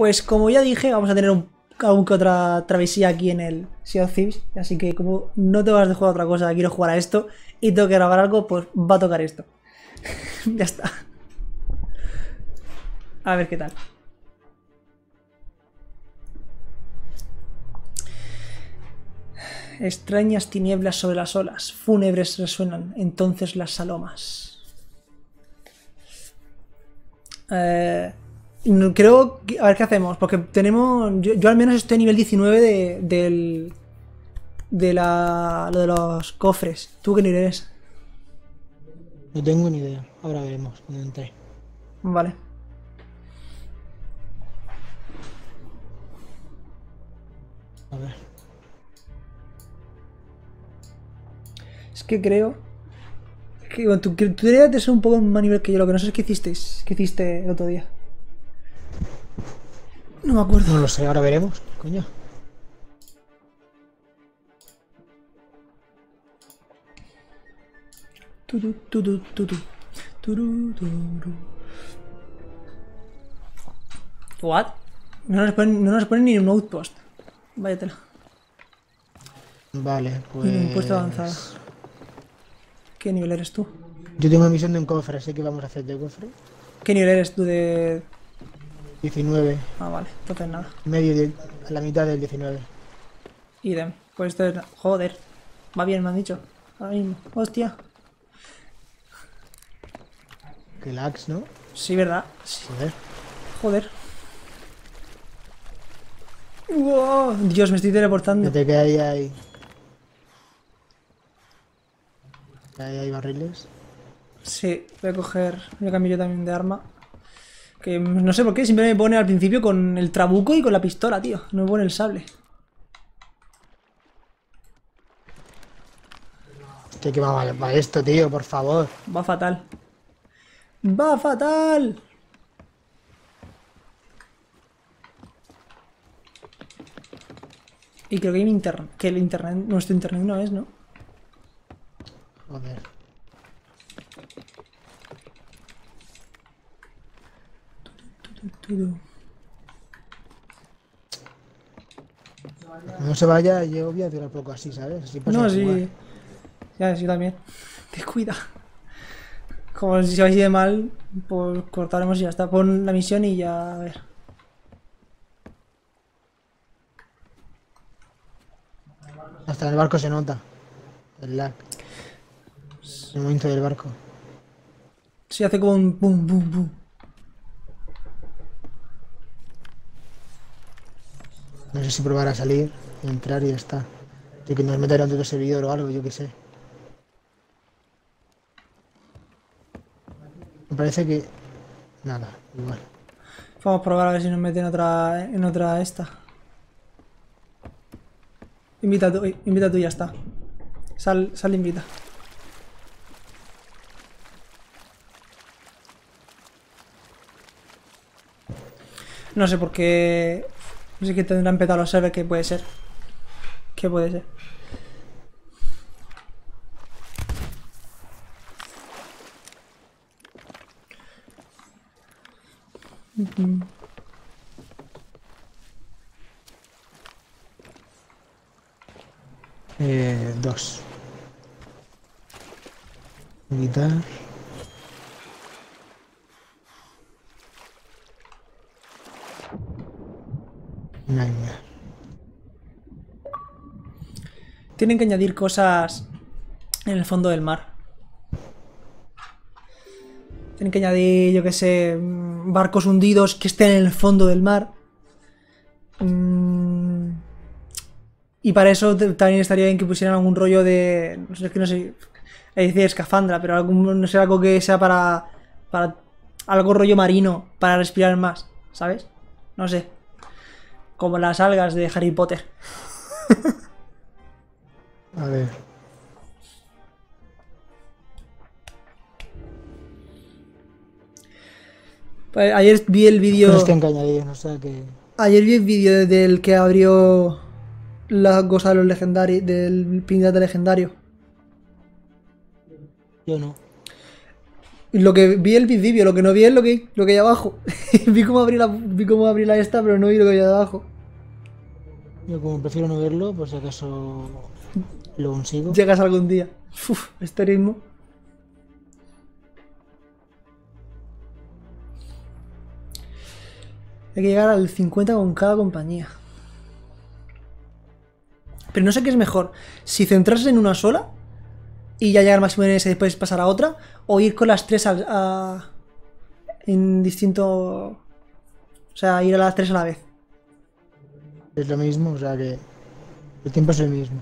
Pues como ya dije, vamos a tener un, algún que otra travesía aquí en el Sea of Thieves. Así que como no te vas de jugar a otra cosa, quiero jugar a esto y tengo que grabar algo, pues va a tocar esto. ya está. A ver qué tal. Extrañas tinieblas sobre las olas, fúnebres resuenan entonces las salomas. Eh, creo que, a ver qué hacemos, porque tenemos, yo, yo al menos estoy a nivel 19 de, del, de la, lo de los cofres. ¿Tú qué nivel eres? No tengo ni idea. Ahora veremos cuando entre. Vale. A ver. Es que creo que bueno, tú, tú deberías de ser un poco más nivel que yo, lo que no sé es qué hicisteis, qué hiciste el otro día. No me acuerdo. No lo sé, ahora veremos. Coño. Turu, turu. What? No nos ponen, no nos ponen ni un outpost. Váyatela. Vale, pues. Ni un puesto avanzado. ¿Qué nivel eres tú? Yo tengo una misión de un cofre, así que vamos a hacer de cofre. ¿Qué nivel eres tú de...? 19, Ah, vale. Entonces nada. medio de, la mitad del 19. Idem. Pues esto es... Joder. Va bien, me han dicho. Ahora mismo. Hostia. Que lags, ¿no? Sí, ¿verdad? Sí. Joder. Joder. Wow, Dios, me estoy teleportando. Desde que ahí hay. Que ahí hay barriles. Sí, voy a coger. Voy a cambiar yo también de arma. Que no sé por qué, siempre me pone al principio con el trabuco y con la pistola, tío. No me pone el sable. Hostia, que mal va esto, tío, por favor. Va fatal. Va fatal. Y creo que hay un internet. Que el internet. Nuestro internet no es, ¿no? Joder. No se vaya, yo voy a tirar poco así, ¿sabes? Así pasa No, jugar. sí. Ya, sí, también. Te cuida. Como si se va así de mal, pues cortaremos y ya está. Pon la misión y ya, a ver. Hasta en el barco se nota. El lag. El movimiento del barco. Sí, hace como un boom, boom, boom. No sé si probar a salir, entrar y ya está. Tío, que nos meterán otro servidor o algo, yo qué sé. Me parece que... Nada, igual. Vamos a probar a ver si nos meten otra, en otra esta. Invita tú, invita tú y ya está. Sal, sal, invita. No sé por qué. No sé qué tendrán petado los servers, que puede ser. ¿Qué puede ser? Eh, dos. Quitar. Tienen que añadir cosas en el fondo del mar. Tienen que añadir, yo que sé, barcos hundidos que estén en el fondo del mar. Mm, Y para eso también estaría bien que pusieran algún rollo de. No sé, es que no sé. Es decir, escafandra, pero algún, no sé, algo que sea para. para. algo rollo marino, para respirar más, ¿sabes? No sé. Como las algas de Harry Potter. A ver. Pues Ayer vi el vídeo. No añadidos, no sé que. Ayer vi el vídeo del que abrió la cosa de los legendarios, del pirata legendario. Yo no. Lo que vi el principio, lo que no vi es lo que, lo que hay abajo. vi cómo abrir la, vi cómo abrir la esta, pero no vi lo que hay abajo. Yo como prefiero no verlo, por si acaso lo consigo. Llegas algún día. Uf, este ritmo. Hay que llegar al 50 con cada compañía. Pero no sé qué es mejor. Si centrarse en una sola y ya llegar al máximo en ese y después pasar a otra. O ir con las tres al- a- en distinto... O sea, ir a las tres a la vez. Es lo mismo, o sea que el tiempo es el mismo.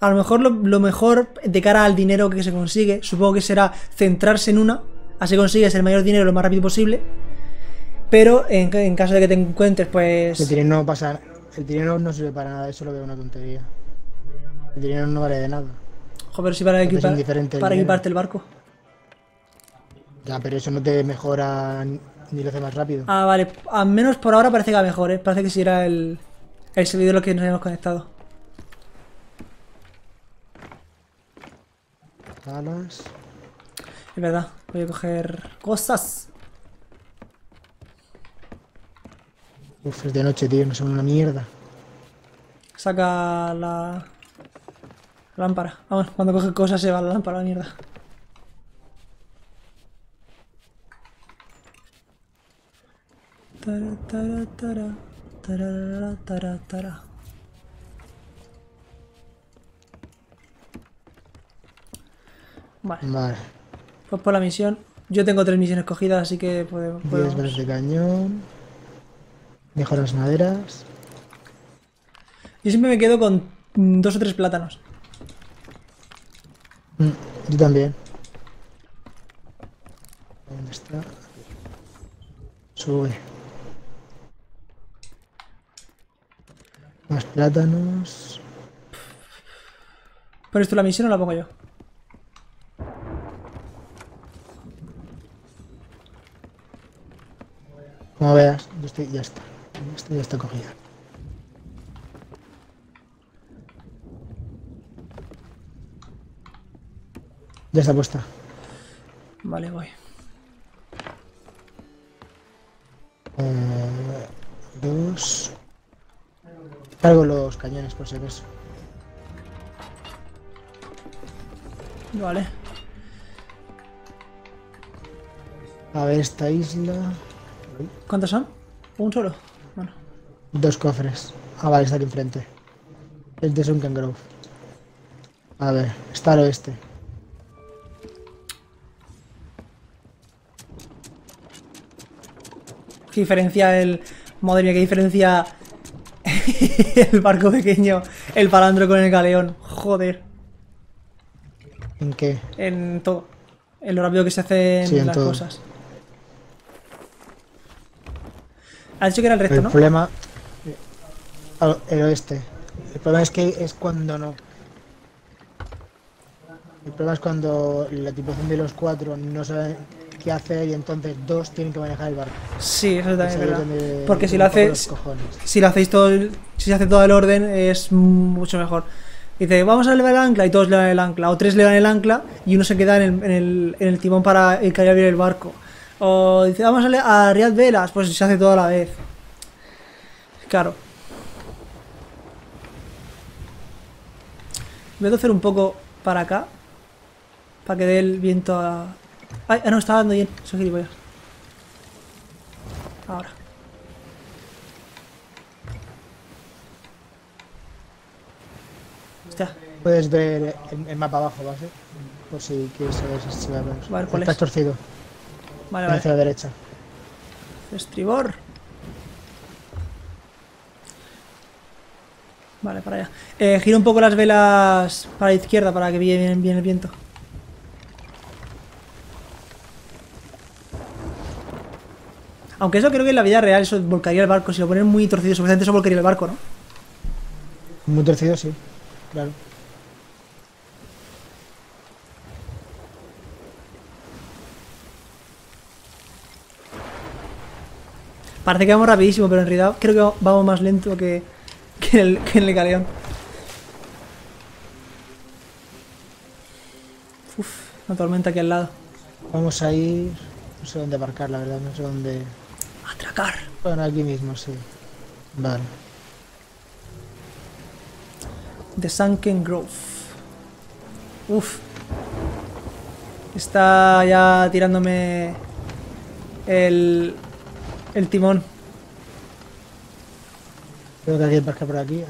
A lo mejor lo, lo mejor de cara al dinero que se consigue, supongo que será centrarse en una, así consigues el mayor dinero lo más rápido posible. Pero en, en caso de que te encuentres, pues. El dinero no pasa, el dinero no sirve para nada, eso lo veo una tontería. El dinero no vale de nada. Joder, si para, equipar- para equiparte el barco. Ya, pero eso no te mejora ni lo hace más rápido. Ah, vale. Al menos por ahora parece que va mejor, ¿eh? Parece que si era el, el servidor lo que nos habíamos conectado. Alas. Es verdad. Voy a coger cosas. Uf, es de noche, tío, no son una mierda. Saca la lámpara. Vamos, cuando coge cosas se va la lámpara a la mierda. Tara, tara, tara, tararara, tara, tara. Vale, Vale. pues por la misión. Yo tengo tres misiones cogidas, así que podemos. 10 balas de cañón. Mejoras maderas. Yo siempre me quedo con dos o tres plátanos. Mm, yo también. ¿Dónde está? Sube. Más plátanos. ¿Pones tú la misión o la pongo yo? Como veas, yo estoy, ya está. Esto ya está cogida. Ya está puesta. Vale, voy. Eh, dos. Cargo los cañones por si acaso. Vale. A ver esta isla. ¿Cuántos son? ¿Un solo? Bueno. Dos cofres. Ah, vale, está aquí enfrente. Es de Sunken Grove. A ver, está al oeste. ¿Qué diferencia el... Madre mía, qué diferencia el barco pequeño, el palandro con el galeón. Joder. ¿En qué? En todo. En lo rápido que se hacen Sí, en las todo. cosas. Ha dicho que era el resto, El ¿no? problema. eh, El oeste. El problema es que es cuando no. El problema es cuando la tripulación de los cuatro no sabe qué hacer y entonces dos tienen que manejar el barco. Sí, eso también es verdad. Porque si lo haces... si lo hacéis todo, el- si se hace todo el orden, es mucho mejor. Dice, vamos a elevar el ancla y todos le dan el ancla. O tres le dan el ancla y uno se queda en el, en el, en el timón para que haya bien el barco. O dice, vamos a, a arriar velas, pues se hace todo a la vez. Claro. Voy a hacer un poco para acá. Para que dé el viento a... Ay, ah, no, estaba dando bien. Soy gilipollas. Ahora. Hostia. Puedes ver el, el mapa abajo, ¿vale? Por si quieres saber si se va a ver. Vale, ¿cuál Está es? torcido. Vale, Hacia vale. la derecha. Estribor. Vale, para allá. Eh, gira un poco las velas para la izquierda para que bien, bien el viento. Aunque eso creo que en la vida real eso volcaría el barco. Si lo ponen muy torcido, suficientemente eso volcaría el barco, ¿no? Muy torcido, sí. Claro. Parece que vamos rapidísimo, pero en realidad creo que vamos más lento que, que, el, que en el galeón. Uf, Una tormenta aquí al lado. Vamos a ir... No sé dónde aparcar, la verdad, no sé dónde... Atracar. Bueno, aquí mismo, sí. Vale. The Sunken Grove. Uf. Está ya tirándome el, el timón. Creo que hay que por aquí.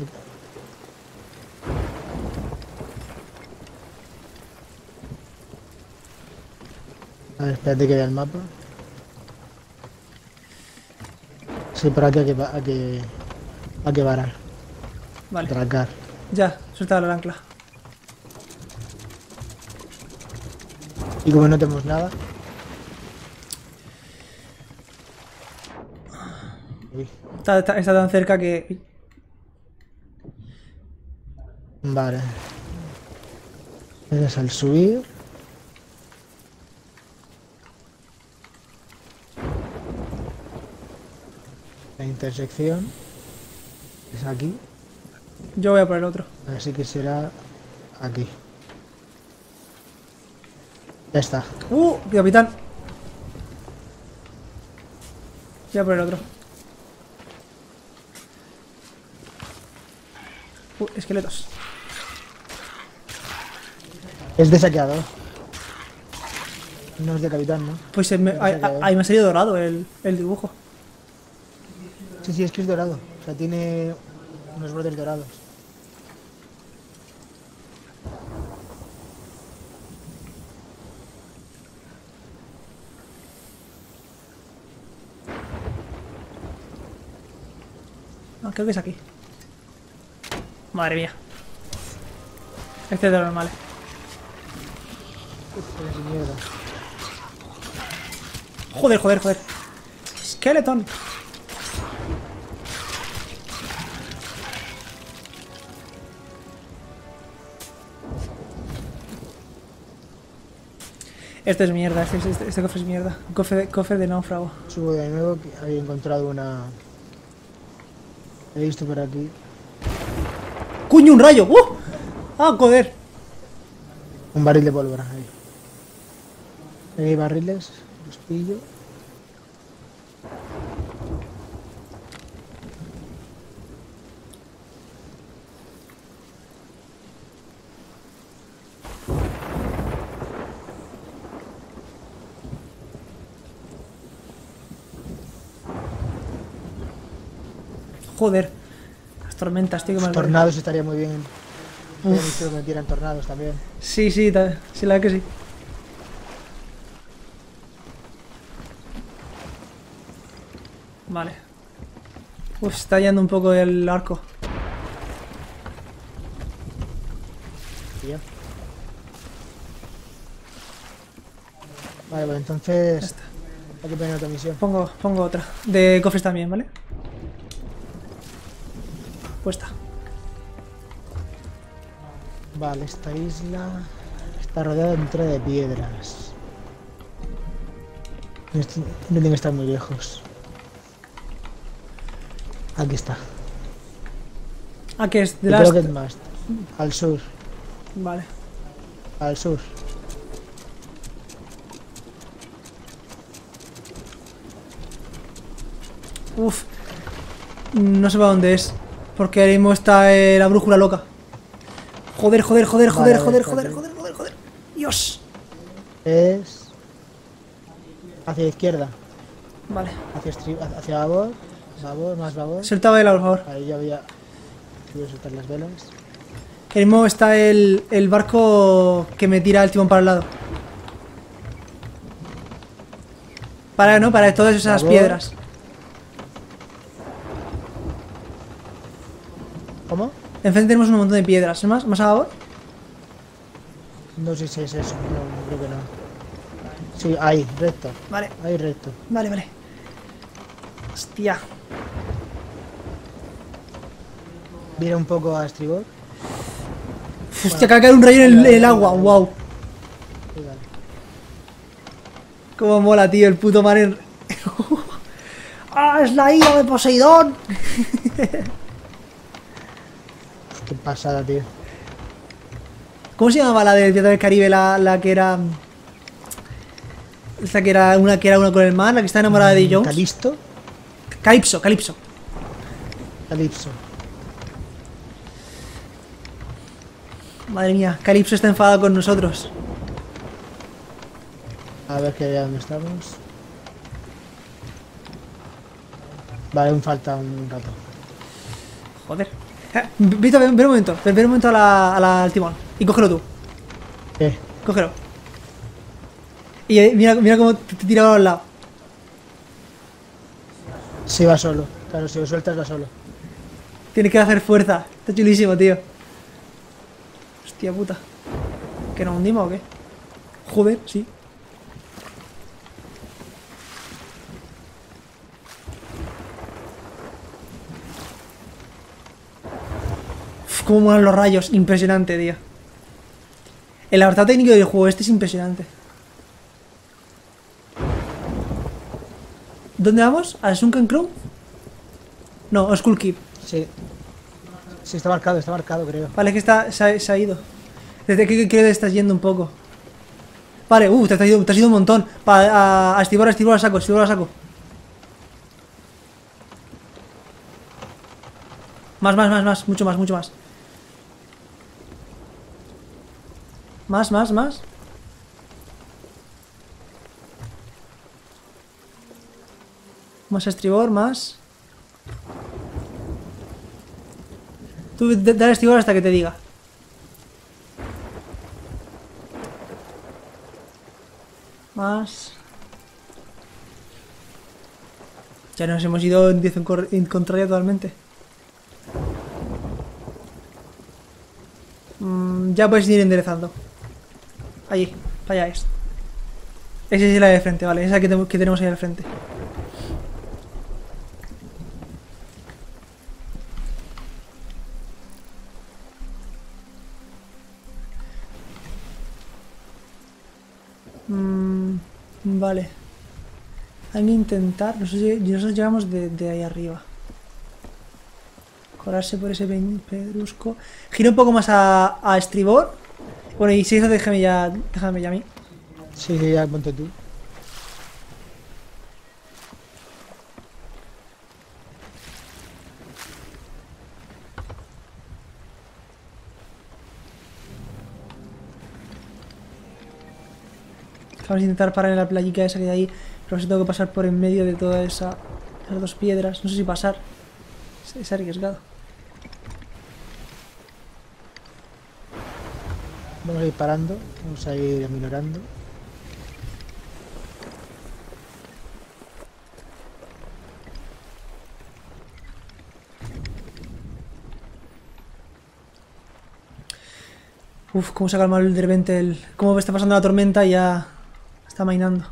A ver, espérate que vea el mapa. Sí, por aquí hay que, hay que, hay que varar, Vale. Ya, suelta el ancla. Y como no tenemos nada... Está, está- está tan cerca que... Vale. Entonces al subir... La intersección es aquí, Yo voy a por el otro. así que será aquí. Ya está. ¡Uh! Capitán. Voy a por el otro. Uh, esqueletos. Es de. No es de capitán, ¿no? Pues me- ahí, ahí me ha salido dorado el, el dibujo. Sí, sí, es que es dorado. O sea, tiene unos bordes dorados. Ah, creo que es aquí. Madre mía. Este es de los normales. Pero es mierda. Joder, joder, joder. Skeleton. Este es mierda, este, este, este cofre es mierda. Cofre de, cofre de náufrago. Subo de nuevo, que había encontrado una... He visto por aquí. ¡Cuño, un rayo! ¡Uh! ¡Ah, joder! Un barril de pólvora ahí. Ahí hay barriles, los pillo. Joder. Las tormentas, tío, que mal Tornados estaría muy bien. Que metieran tornados también. Sí, sí, ta- sí, la verdad que sí. Vale. Uf, está yendo un poco el arco. Vale, pues entonces hay que poner otra misión. Pongo, pongo otra. De cofres también, ¿vale? Puesta. Vale, esta isla está rodeada entre de piedras. No tiene que estar muy lejos. Aquí está. Ah, que es de las. Al sur, Vale. al sur. Uf. No sé para dónde es. Porque ahora mismo está eh, la brújula loca. Joder, joder, joder, Vale, joder, ver, joder, joder, joder, joder, joder. Dios. Es hacia izquierda, Vale. hacia, hacia babor, babor, más babor. Suelta vela, por favor. Ahí ya había. Voy a soltar las velas. Que mismo está el, el barco que me tira el timón para el lado. Para, ¿no? Para todas esas piedras. ¿Cómo? Enfrente tenemos un montón de piedras. ¿Es más? ¿Más abajo? No sé si es eso, no, no creo que no. Sí, ahí, recto, Vale, ahí recto. vale, vale. Hostia. Mira un poco a estribor. Hostia, acaba de caer un rayo en el, agua. Wow. Cómo mola, tío, el puto mar en... ¡Ah, es la ira de Poseidón! Qué pasada, tío. ¿Cómo se llamaba la del Pirata del Caribe, la, la que era... Esta que era una que era una con el mar, la que está enamorada de Jones. Calisto. Calipso, Calipso. Calipso. Madre mía, Calipso está enfadado con nosotros. A ver que ya dónde estamos. Vale, aún falta un rato. Joder. Eh, Vito, ven, ven un momento. Ven, ven un momento a la, a la- al timón. Y cógelo tú. ¿Qué? Cógelo. Y eh, mira, mira cómo te, te tira a los lados. Sí, va solo. Claro, si lo sueltas va solo. Tienes que hacer fuerza. Está chulísimo, tío. Hostia puta. ¿Que nos hundimos o qué? Joder, sí. Uf, cómo los rayos. Impresionante, tío. El apartado técnico del juego este es impresionante. ¿Dónde vamos? ¿A Sunken Crow? No, a Skull Keep. Sí. Sí, está marcado, está marcado, creo. Vale, es que está, se, ha, se ha ido. Desde que creo que estás yendo un poco. Vale, uh, te has ido, te has ido un montón. Pa, a, a estibor, a estibor, a saco, a estibor, a saco. Más, más, más, más, mucho más, mucho más. Más, más, más. Más estribor, más. Tú dale estribor hasta que te diga. Más. Ya nos hemos ido en dirección contraria totalmente. Mm, ya puedes ir enderezando. Allí, allá es. Esa es la de frente, vale, esa que, te- que tenemos ahí al frente. Mm, vale. Hay que intentar. Nosotros, lleg- nosotros llegamos de, ahí arriba. Colarse por ese pe- pedrusco. Gira un poco más a estribor. Bueno, y si eso, déjame ya, déjame ya a mí. Sí, sí, ya ponte tú. Vamos a intentar parar en la playica esa que hay ahí. Pero si tengo que pasar por en medio de toda esa, esas dos piedras. No sé si pasar. Es arriesgado. Vamos a ir parando, vamos a ir aminorando. Uf, cómo se ha calmado de repente el... Cómo está pasando la tormenta y ya está mainando.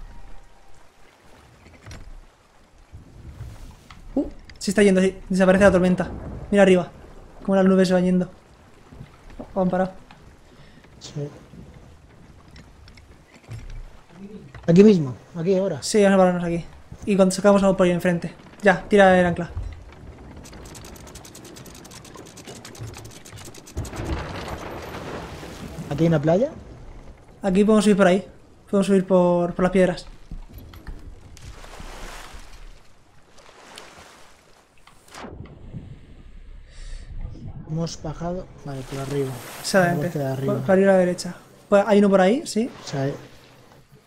Uh, se está yendo, sí. Desaparece la tormenta. Mira arriba. Cómo las nubes se van yendo. Oh, han parado. Sí. Aquí mismo, aquí ahora. Sí, vamos a pararnos aquí. Y cuando sacamos algo por ahí enfrente. Ya, tira el ancla. Aquí hay una playa. Aquí podemos subir por ahí. Podemos subir por, por las piedras. Hemos bajado. Vale, por arriba. Exactamente. De arriba. por a la derecha. Pues hay uno por ahí, sí. O sea, eh,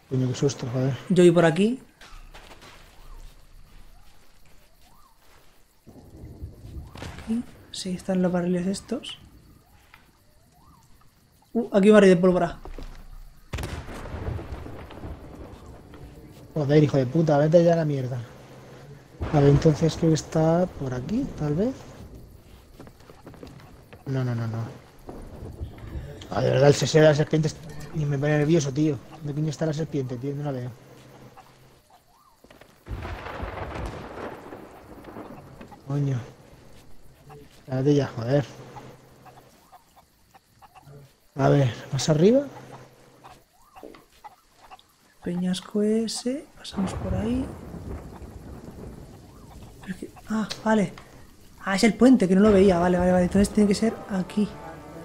coño, qué susto, joder. Yo voy por aquí. Aquí. Sí, están los barriles estos. Uh, aquí un barril de pólvora. Joder, hijo de puta, vete ya a la mierda. Vale, entonces creo que está por aquí, tal vez. No, no, no, no. Ah, de verdad, el seseo de la serpiente ni me pone nervioso, tío. ¿Dónde coño está la serpiente, tío? No la veo. Coño. Espérate ya, joder. A ver, más arriba. Peñasco ese. Pasamos por ahí. Ah, vale. Ah, es el puente, que no lo veía. Vale, vale, vale. Entonces tiene que ser aquí.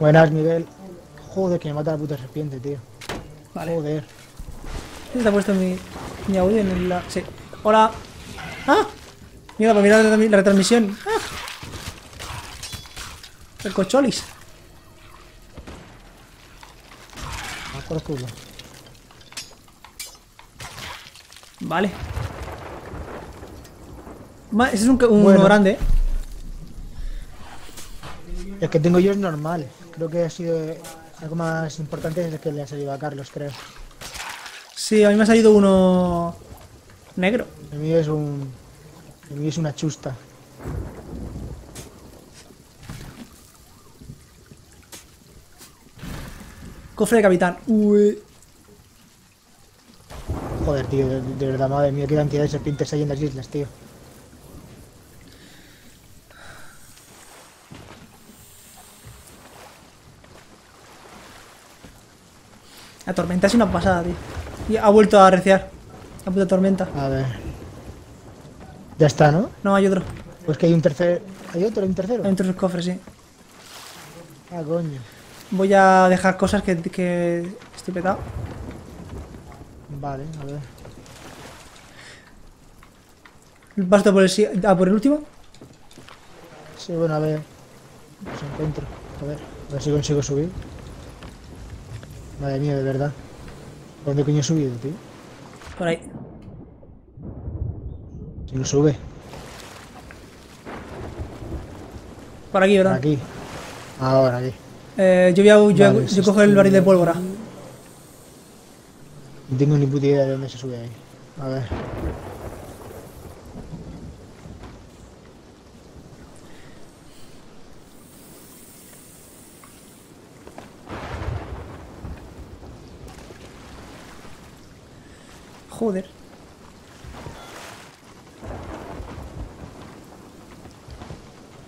Buenas, Miguel. Joder, que me mata la puta serpiente, tío. Vale. Joder. ¿Quién te ha puesto mi...? Mi audio en la... Sí. Hola. ¡Ah! Mira, para mirar la, retransmisión. ¡Ah! El cocholis. Ah, por culo. Vale. Ese es un, un Bueno. grande, ¿eh? El que tengo yo es normal. Creo que ha sido algo más importante es el que le ha salido a Carlos, creo. Sí, a mí me ha salido uno negro. El mío es un. El mío es una chusta. Cofre de capitán. Uy. Joder, tío, de, de verdad, madre mía, qué cantidad de serpientes hay en las islas, tío. La tormenta es una pasada, tío. Y ha vuelto a arreciar. La puta tormenta. A ver. Ya está, ¿no? No, hay otro. Pues que hay un tercer. ¿Hay otro? ¿Hay un tercero? Hay otros cofres, sí. Ah, coño. Voy a dejar cosas que, que estoy petado. Vale, a ver. ¿Vas tú por el, a por el último? Sí, bueno, a ver. Los encuentro. A ver, a ver si consigo subir. Madre mía, de verdad. ¿Por dónde coño he subido, tío? Por ahí. Si no sube. Por aquí, ¿verdad? Aquí. Ahora, aquí. Eh, yo voy a, yo, Vale, yo cojo el barril de pólvora. No tengo ni puta idea de dónde se sube ahí. A ver. Joder.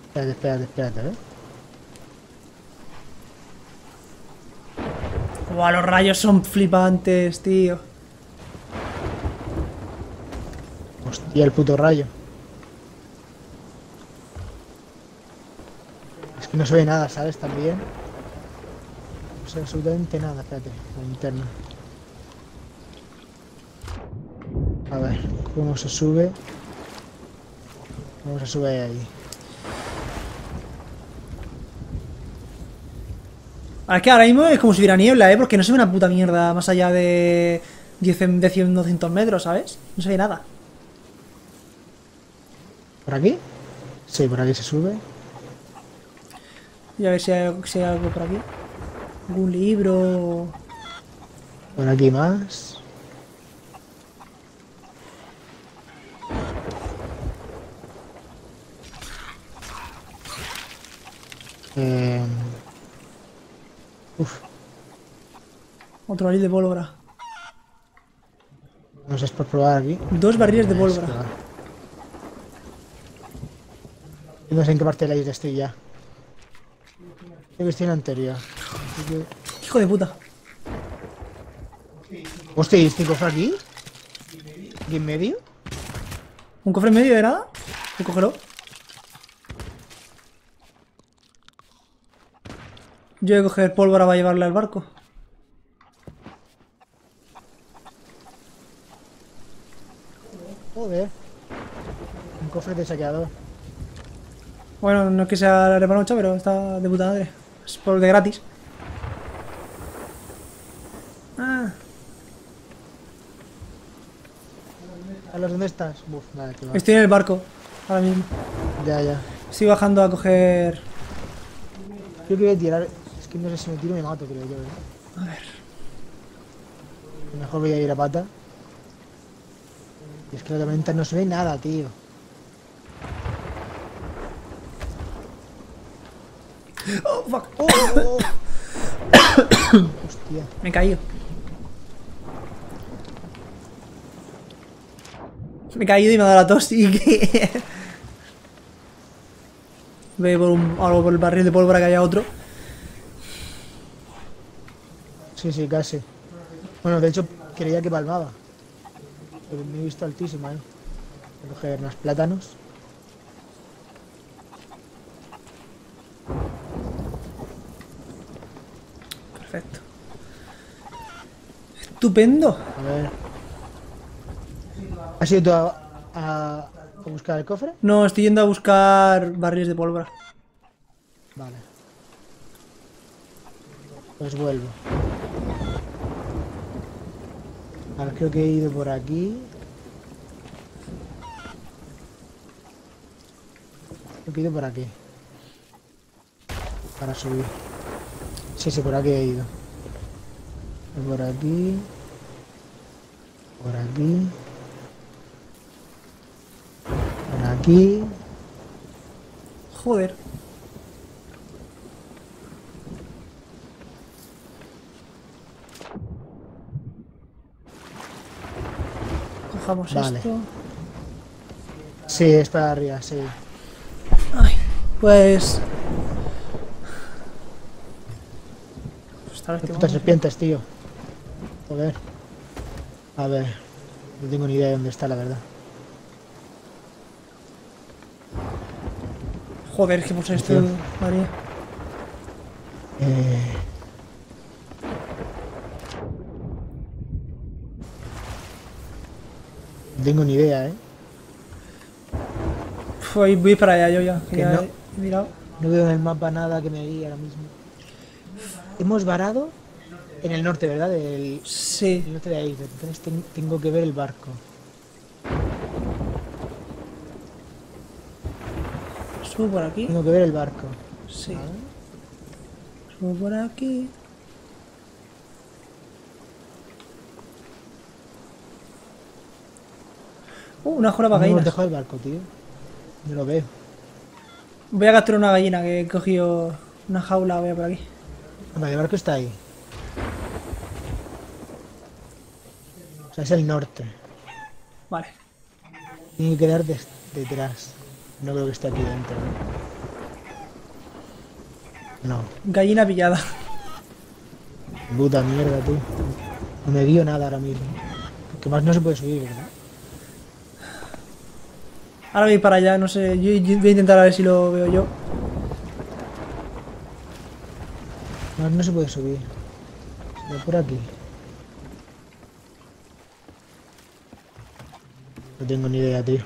Espérate, espérate, espérate, ¿eh? Buah, los rayos son flipantes, tío. Hostia, el puto rayo. Es que no se ve nada, ¿sabes? También. No se ve absolutamente nada, espérate. La linterna. A ver, ¿cómo se sube? ¿Cómo se sube ahí? Ah, Es que ahora mismo es como si hubiera niebla, ¿eh? Porque no se ve una puta mierda más allá de 10, de 100, 200 metros, ¿sabes? No se ve nada. ¿Por aquí? Sí, por aquí se sube. Y a ver si hay, si hay algo por aquí. Algún libro. Por aquí más. Otro barril de pólvora. no sé, es por probar aquí. Dos barriles de pólvora. No sé en qué parte de la isla estoy ya. Creo que estoy en la anterior. Que- Hijo de puta. Hostia, ¿y este cofre aquí? ¿Y en medio? ¿Un cofre en medio de nada? Pues cógelo. Yo voy a coger pólvora para llevarle al barco. Joder. Un cofre de saqueador. Bueno, no es que sea la repanocha, pero está de puta madre. Es por de gratis. Ah, Carlos, ¿dónde estás? Uf, nada, que estoy en el barco. Ahora mismo. Ya, ya. Estoy bajando a coger. Creo que voy a tirar. Es que no sé si me tiro me mato, creo yo. ¿eh? A ver. Mejor voy a ir a pata. Y es que la tormenta no se ve nada, tío. Oh, fuck. ¡Oh! oh, oh! Hostia. Me he caído. Me he caído y me ha dado la tos y que... Ve por un, algo por el barril de pólvora que haya otro. Sí, sí, casi. Bueno, de hecho, creía que palmaba. Pero me he visto altísima, ¿eh? Voy a coger más plátanos. Perfecto. Estupendo. A ver. ¿Has ido tú a, a- a buscar el cofre? No, estoy yendo a buscar barriles de pólvora. Vale. Pues vuelvo. Ahora creo que he ido por aquí. Creo que he ido por aquí. Para subir. Sí, sí, por aquí he ido. Por aquí. Por aquí. Por aquí. Joder. Cojamos Vale. esto. Sí, es para arriba, sí. Ay, pues. Esta vez Qué putas serpientes, tío. Joder. A ver. No tengo ni idea de dónde está, la verdad. Joder, que puse esto. Mía. Eh... No tengo ni idea, ¿eh? Voy, voy para allá yo ya. que Que ya no. he mirado. No veo en el mapa nada que me guíe ahora mismo. Hemos varado en el norte, ¿verdad? Del Sí. el norte de ahí. Entonces ten- tengo que ver el barco. Subo por aquí. Tengo que ver el barco. Sí. Subo por aquí. Uh, una jora para ¿Dónde hemos gallinas. dejado el barco, tío? No lo veo. Voy a capturar una gallina que he cogido una jaula, voy a por aquí. Vale, el barco está ahí. O sea, es el norte. Vale. Tiene que quedar detrás. No creo que esté aquí dentro. No. Gallina pillada. Puta mierda, tú. No me guío nada ahora mismo. Que más no se puede subir, ¿verdad? Ahora voy para allá, no sé. Yo, yo voy a intentar a ver si lo veo yo. No se puede subir. Sino por aquí. No tengo ni idea, tío.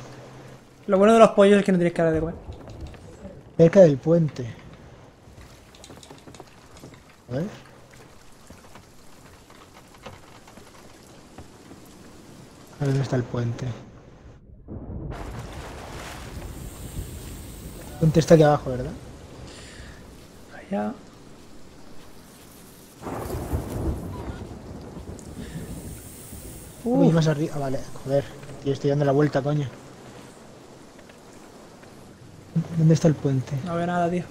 Lo bueno de los pollos es que no tienes dar de comer. Cerca del puente. A ver. A ver dónde está el puente. El puente está aquí abajo, ¿verdad? Allá. Uy, más arriba. Ah, vale, joder. Tío, estoy dando la vuelta, coño. ¿Dónde está el puente? no veo nada, tío.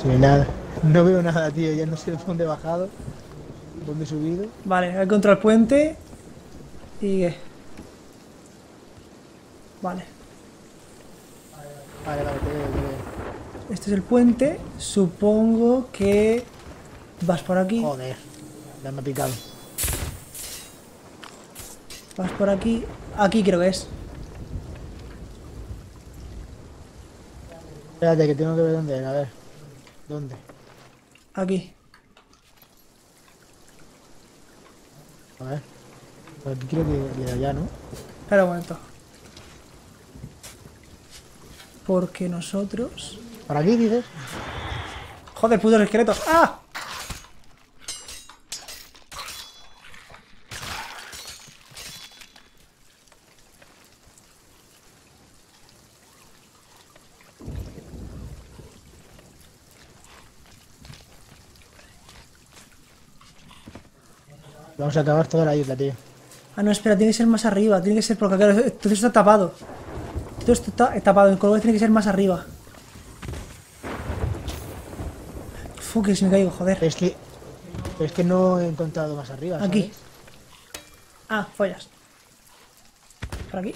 Sí, nada. No veo nada, tío. Ya no sé dónde he bajado. ¿Dónde he subido? Vale, he encontrado el puente. ¿Y qué? Vale. Vale, vale, te veo, te veo. Este es el puente. Supongo que vas por aquí. Joder. Ya me ha picado. Vas por aquí. Aquí creo que es. Espérate, que tengo que ver dónde era. A ver. ¿Dónde? Aquí. A ver. Por aquí creo que de allá, ¿no? Espera un momento. Porque nosotros... ¿Por aquí dices? Joder, putos esqueletos. ¡Ah! Vamos a acabar toda la isla, tío. Ah, no, espera, tiene que ser más arriba. Tiene que ser porque claro, todo esto está tapado. Todo esto está tapado. El color tiene que ser más arriba. Fu, que si me caigo, joder. Es que. Es que no he encontrado más arriba. Aquí. Ah, follas. Por aquí.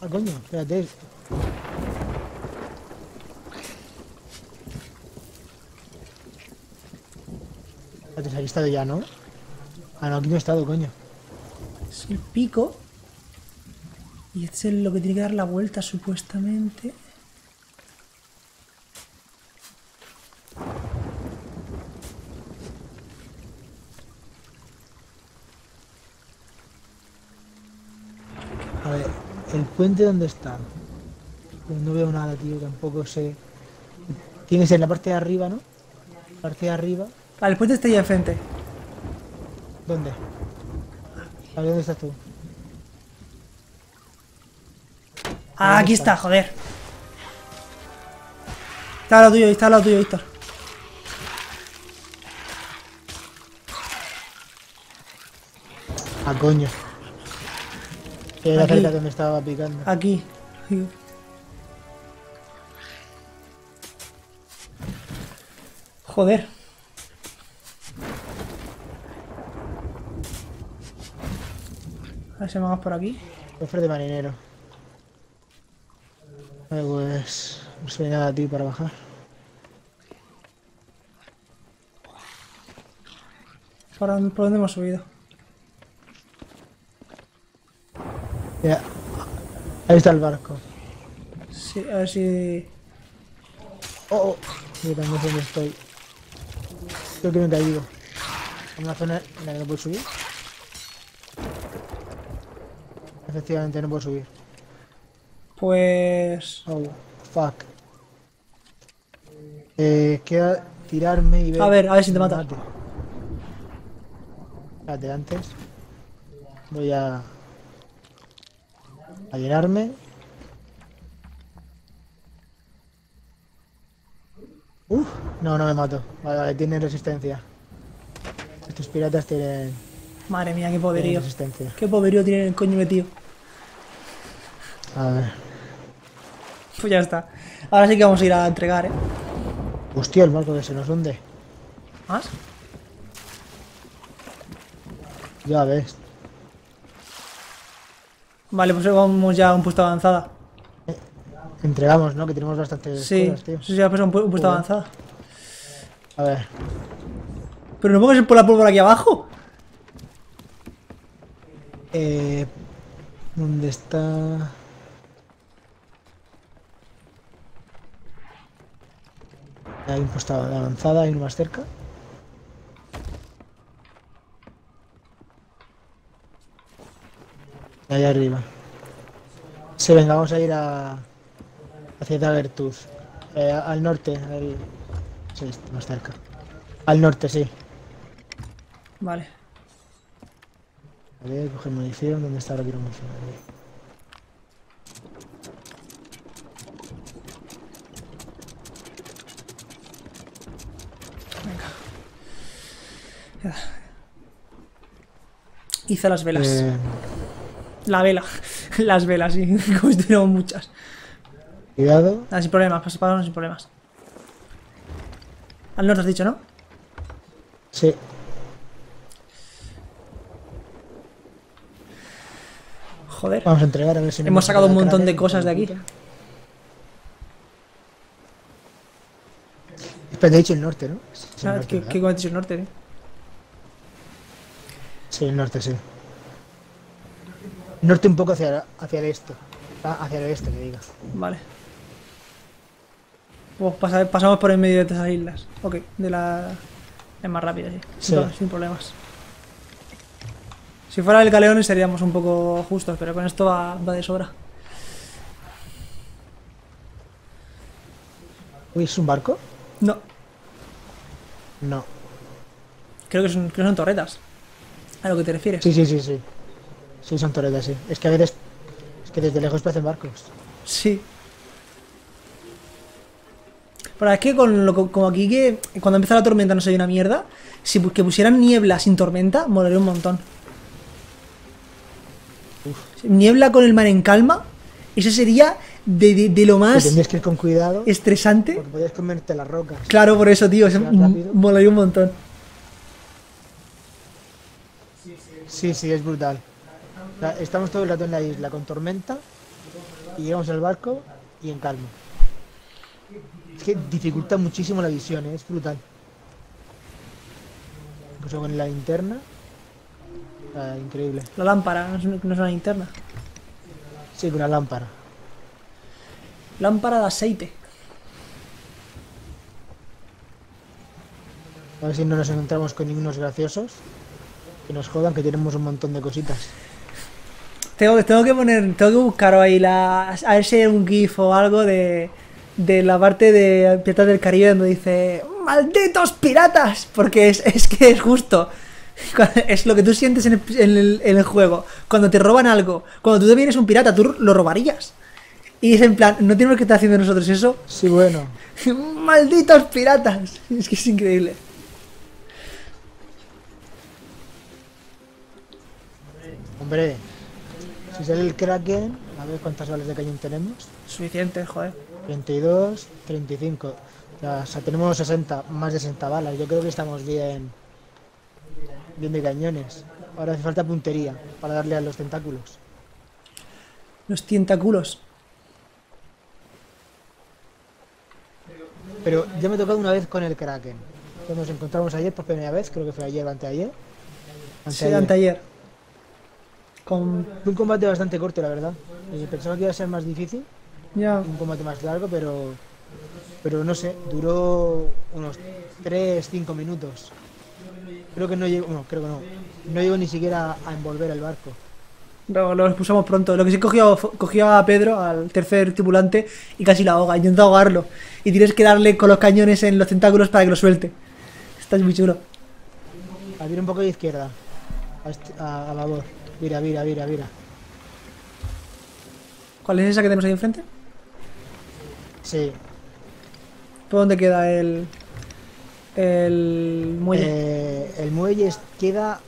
Ah, coño, espérate. he estado ya, ¿no? Ah, no, aquí no he estado, coño. Es el pico. Y este es lo que tiene que dar la vuelta, supuestamente. A ver, ¿el puente dónde está? Pues no veo nada, tío, tampoco sé. Tiene que ser la parte de arriba, ¿no? La parte de arriba. Vale, el puente está ahí enfrente. ¿Dónde? A ver, ¿dónde estás tú? Ah, aquí está, joder. Está al lado tuyo, está al lado tuyo, Víctor. Ah, coño. Era Aquí. cerca que me estaba picando. Aquí. Joder. Ver si vamos por aquí. Cofre de marinero. Vale, pues. No sé nada a ti para bajar. ¿Por dónde, hemos subido? Ya. Ahí está el barco. Sí, a ver si... Oh, oh. No sé dónde estoy. Creo que me he caído. En una zona en la que no puedo subir. Efectivamente, no puedo subir. Pues... Oh, fuck. Eh, queda tirarme y ver. A ver, a ver si te mata. mate. Espérate, antes. Voy a. a llenarme. Uf, no, no me mato. Vale, vale, tiene resistencia. Estos piratas tienen, Madre mía, qué tienen poderío. Qué poderío tiene el coño metido. A ver. Pues ya está. Ahora sí que vamos a ir a entregar, ¿eh? Hostia, el barco que se nos hunde. ¿Más? Ya ves. Vale, pues vamos ya a un puesto avanzada. Entregamos, ¿no? Que tenemos bastantes Sí, cosas, tío. sí, sí, pues un, pu- un puesto Joder. avanzada. A ver. Pero no pongas por la pólvora aquí abajo. Eh, ¿Dónde está? Hay un puesto de avanzada, hay uno más cerca. Allá arriba. Sí, venga, vamos a ir a... hacia Dagertus. Eh, al norte, al... Sí, está más cerca. Al norte, sí. Vale. A ver, coger munición. ¿Dónde está quiero munición? Ahí. Hice las velas. Eh, La vela. Las velas, sí. Tuviéramos muchas. cuidado. Ah, sin problemas, pas- pasamos sin problemas. Al norte has dicho, ¿no? Sí. Joder. Vamos a entregar a ver si Hemos sacado un montón de cosas de aquí. Espera, te he dicho el norte, ¿no? Ah, ¿Qué, qué has dicho el norte, eh? Sí, el norte, sí. Norte un poco hacia, hacia el este. Ah, Hacia el oeste, que diga. Vale. Pues pasa- pasamos por en medio de esas islas. Ok, de la. Es más rápido, sí. Sin, Sí. sin problemas. Si fuera el galeón seríamos un poco justos, pero con esto va, va de sobra. Uy, ¿es un barco? No, No. creo que son, creo que son torretas. A lo que te refieres. Sí, sí, sí, sí. Sí, son toretas, sí. Es que a veces. Es que desde lejos parecen barcos. Sí. Pero es que con lo, como aquí que cuando empieza la tormenta no se ve una mierda, si que pusieran niebla sin tormenta, molaría un montón. Niebla con el mar en calma, eso sería de, de- de lo más tendrías que ir con cuidado. estresante. Porque podías comerte las rocas. Claro, por eso, tío, eso molaría un montón. Sí, sí, es brutal. O sea, estamos todo el rato en la isla con tormenta y llegamos al barco y en calma. Es que dificulta muchísimo la visión, ¿eh? es brutal. Incluso con la linterna. ah, increíble. La lámpara, no es, no es una linterna. Sí, con una lámpara. Lámpara de aceite. A ver si no nos encontramos con ningunos graciosos. Que nos jodan que tenemos un montón de cositas. Tengo, tengo que poner, tengo que buscar ahí la, a ver si hay un GIF o algo de, de la parte de Piratas del Caribe donde dice ¡Malditos piratas! Porque es, es que es justo. Es lo que tú sientes en el, en el- en el juego. Cuando te roban algo, cuando tú también eres un pirata, tú lo robarías. Y es en plan, no tenemos que estar haciendo nosotros eso. Sí, bueno. ¡Malditos piratas! Es que es increíble. Hombre, si sale el Kraken, a ver cuántas balas de cañón tenemos. Suficiente, joder. 32, 35. O sea, tenemos 60, más de 60 balas. Yo creo que estamos bien, bien de cañones. Ahora hace falta puntería para darle a los tentáculos. Los tentáculos. Pero ya me he tocado una vez con el Kraken. Nos encontramos ayer por primera vez, creo que fue ayer o anteayer. Sí, Anteayer. Con... Un combate bastante corto, la verdad. Eh, Pensaba que iba a ser más difícil, Ya. un combate más largo, pero pero no sé, duró unos 3-5 minutos. Creo que no llegó, no, creo que no. No llegó ni siquiera a envolver el barco. Lo, lo expulsamos pronto. Lo que sí cogió, cogió a Pedro, al tercer tripulante, y casi la ahoga. Intenta ahogarlo. Y tienes que darle con los cañones en los tentáculos para que lo suelte. Está muy chulo. A un poco de izquierda. A, a, a babor. Mira, mira, mira, mira. ¿Cuál es esa que tenemos ahí enfrente? Sí. ¿Por dónde queda el. el muelle? Eh, el muelle queda.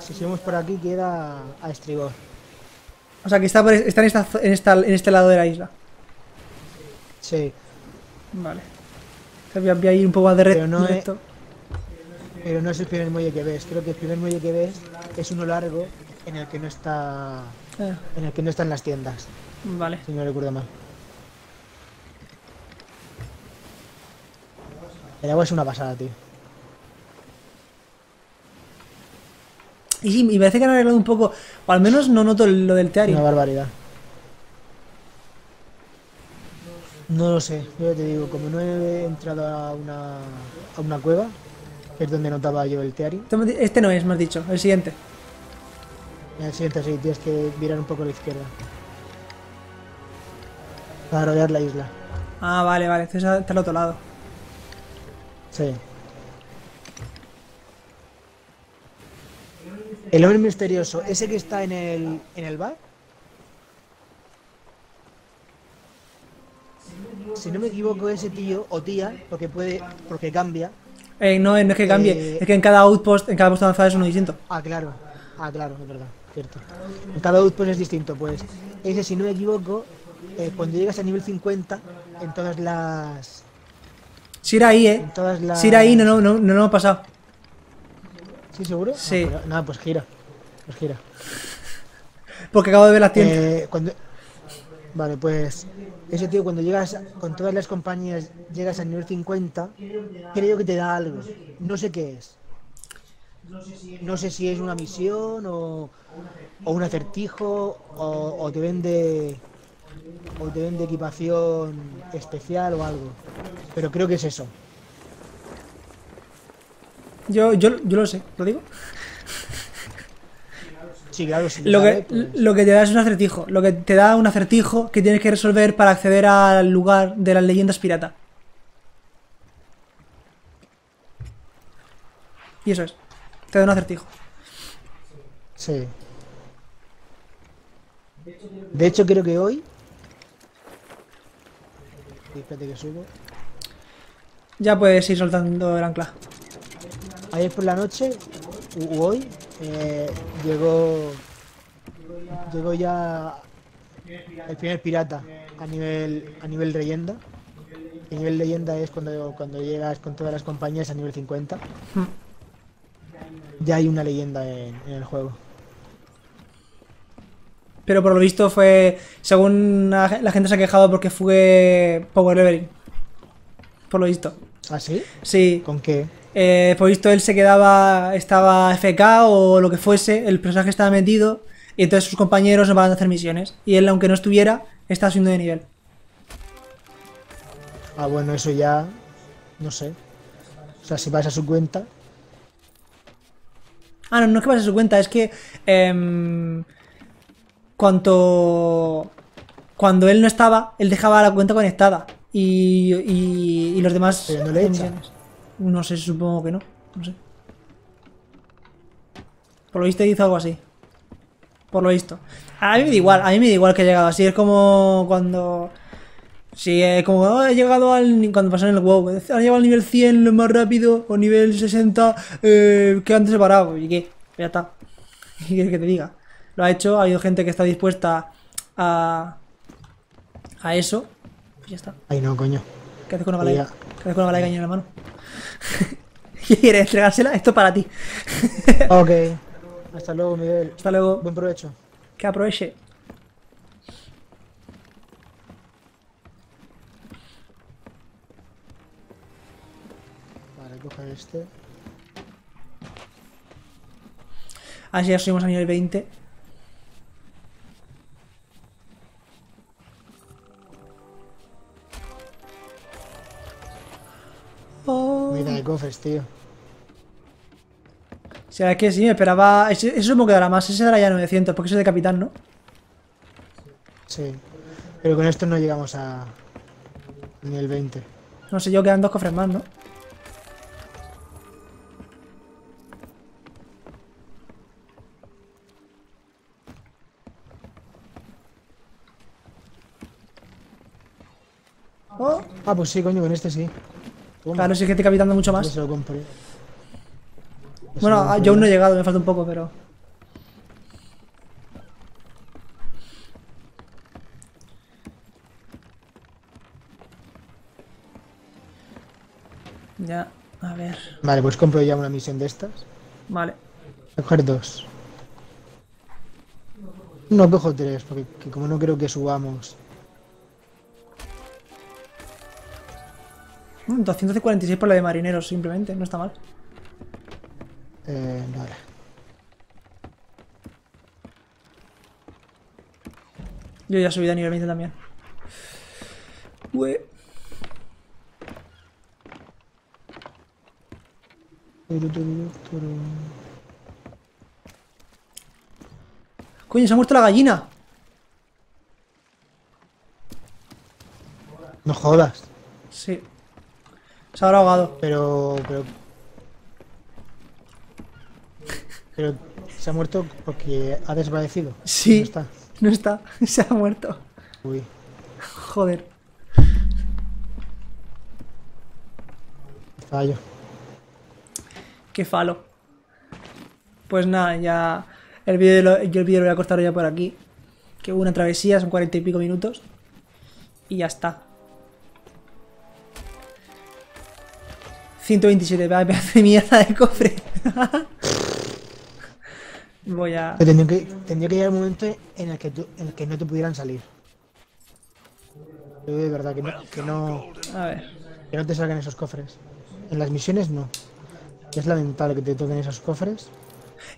Si seguimos por aquí, queda a estribor. O sea, que está, por- está en, esta, en, esta, en este lado de la isla. Sí. Vale. Voy a- voy a ir un poco más de Pero no es-. Pero no es el primer muelle que ves. Creo que el primer muelle que ves es uno largo en el que no está. Ah, En el que no están las tiendas. vale. Si no recuerdo mal. El agua es una pasada, tío. Y sí, y parece que han arreglado un poco. O al menos no noto lo del Una teario. barbaridad. No lo sé, yo te digo, como no he entrado a una, a una cueva, es donde notaba yo el teari, Este no es, me has dicho. El siguiente. En el siguiente sí, tienes que mirar un poco a la izquierda. Para rodear la isla. Ah, vale, vale. Entonces está al otro lado. Sí. El hombre misterioso, ese que está en el, en el bar. Si no me equivoco, ese tío o tía, porque puede, porque cambia. Eh, no, no es que cambie. Eh, Es que en cada outpost, en cada puesto avanzado es uno distinto. Ah, claro. Ah, claro, es verdad, cierto. En cada outpost es distinto, pues. Ese, si no me equivoco, eh, cuando llegas a nivel 50, en todas las. Si era ahí, eh. En todas las. Si era ahí, no, no, no, no, no hemos pasado. ¿Sí, seguro? Ah, Sí. pues, nada, pues gira. Pues gira. Porque acabo de ver las tiendas. Eh, cuando... Vale, pues ese tío cuando llegas con todas las compañías, llegas al nivel 50, creo que te da algo. No sé qué es. No sé si es una misión o, o un acertijo o, o te vende o te vende equipación especial o algo. Pero creo que es eso. Yo, yo, yo lo sé, ¿lo digo? Sí, claro, si Lo que, pues- lo que te da es un acertijo. Lo que te da un acertijo que tienes que resolver para acceder al lugar de las leyendas pirata. Y eso es. Te da un acertijo. Sí. De hecho, creo que hoy. Espérate que subo. Ya puedes ir soltando el ancla. Ayer por la noche, u u hoy, eh, llegó. Llegó ya el primer pirata a nivel, a nivel leyenda. El nivel leyenda es cuando, cuando llegas con todas las compañías a nivel 50. Hmm. Ya hay una leyenda en, en el juego. Pero por lo visto fue. Según la la gente se ha quejado porque fue Power Leveling. Por lo visto. ¿Ah, sí? Sí. ¿Con qué? Eh, por visto él se quedaba. Estaba FK o lo que fuese. El personaje estaba metido. Y entonces sus compañeros no van a hacer misiones. Y él, aunque no estuviera, estaba subiendo de nivel. Ah, bueno, eso ya. No sé. O sea, si vas a su cuenta. Ah, no, no es que pase su cuenta, es que. em, cuanto cuando él no estaba, él dejaba la cuenta conectada y, y, y los demás Pero no le echa. No sé, supongo que no. No sé. Por lo visto hizo algo así. Por lo visto. A mí me da igual, a mí me da igual que haya llegado así. Es como cuando. Sí, eh, como "Oh, he llegado al. Cuando pasó en el WoW. Ha llegado al nivel 100 lo más rápido. O nivel 60 eh, que antes he parado. ¿Y qué? Ya está. ¿Qué quieres que te diga? Lo ha hecho, ha habido gente que está dispuesta a. a eso. Pues ya está. Ay, no, coño. ¿Qué haces con una bala? ¿Qué haces con una bala de cañón en la mano? ¿Qué quieres? ¿Entregársela? Esto es para ti. Ok. Hasta luego, Miguel. Hasta luego. Buen provecho. Que aproveche. Vale, coge este. Así ya subimos a nivel 20. Oh. Mira de cofres, tío. O sea, es que sí, me esperaba. Ese, eso me quedará más. Ese dará ya 900, porque eso es de capitán, ¿no? Sí. Pero con esto no llegamos a. Nivel 20. No sé, yo quedan dos cofres más, ¿no? Oh, Ah, pues sí, coño, con este sí. Toma, claro, sí que estoy capitando mucho más. se lo compré. Bueno, lo compré yo aún no he llegado, me falta un poco, pero. Ya, a ver. Vale, pues compro ya una misión de estas. Vale. Voy a coger dos. No cojo tres, porque que como no creo que subamos. 246 por la de marineros, simplemente, no está mal. Eh, vale. Yo ya subí a nivel 20 también. Ue. Coño, se ha muerto la gallina. No jodas. Sí. Se habrá ahogado. Pero, pero. Pero se ha muerto porque ha desvanecido. Sí. ¿Dónde está? No está. Se ha muerto. Uy. Joder. Fallo. Qué falo. Pues nada, ya. El vídeo lo, yo el vídeo lo voy a cortar ya por aquí. Que hubo una travesía, son cuarenta y pico minutos. Y ya está. 127, vaya pedazo de mierda de cofre. Voy a. Pero tendría que, tendría que llegar un momento en el que, tú- en el que no te pudieran salir. Yo de verdad que no, que no, A ver. que no te salgan esos cofres. En las misiones no. Es lamentable que te toquen esos cofres.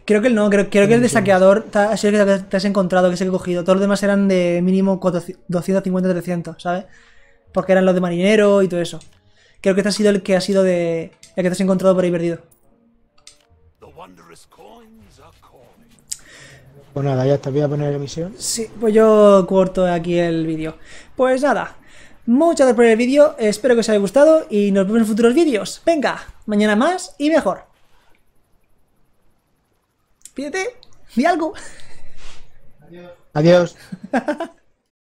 Creo que el no, creo, creo que el de saqueador te ha sido el que te has encontrado, que es el que he cogido. Todos los demás eran de mínimo 250-300, ¿sabes? Porque eran los de marinero y todo eso. Creo que este ha sido el que ha sido de. El que te has encontrado por ahí perdido. Pues nada, ya te voy a poner la misión. Sí, pues yo corto aquí el vídeo. Pues nada, muchas gracias por el vídeo, espero que os haya gustado y nos vemos en futuros vídeos. Venga, mañana más y mejor. Pídete, di algo. Adiós.